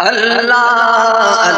अल्लाह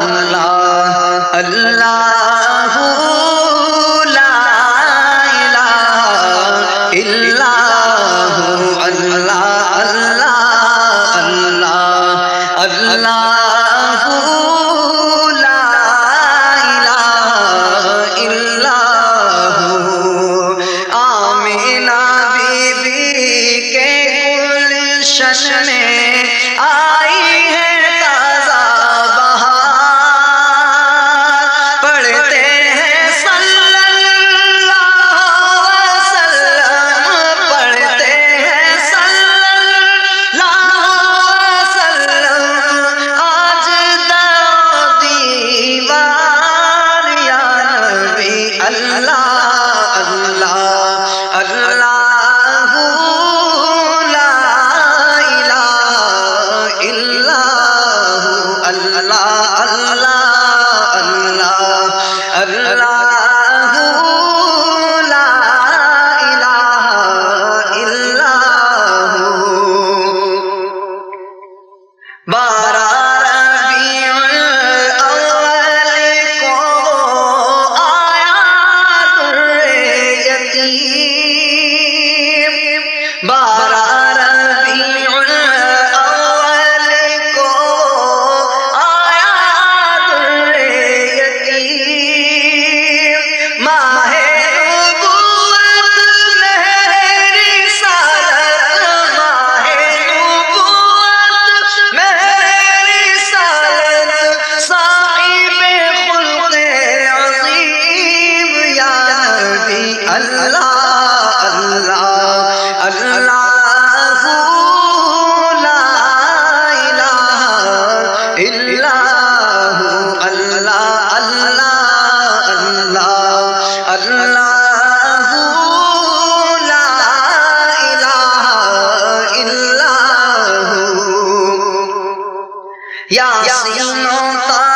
यासीनो ताहा